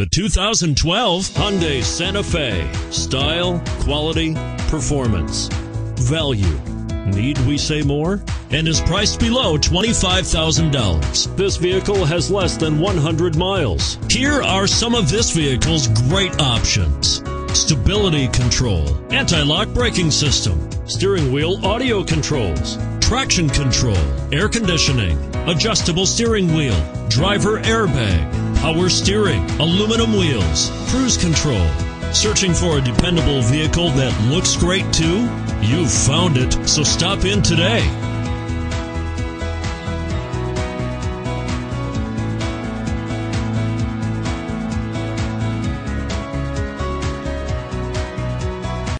The 2012 Hyundai Santa Fe. Style, quality, performance, value. Need we say more? And is priced below $25,000. This vehicle has less than 100 miles. Here are some of this vehicle's great options. Stability control, anti-lock braking system, steering wheel audio controls, traction control, air conditioning, adjustable steering wheel, driver airbag, power steering, aluminum wheels, cruise control. Searching for a dependable vehicle that looks great too? You've found it, so stop in today.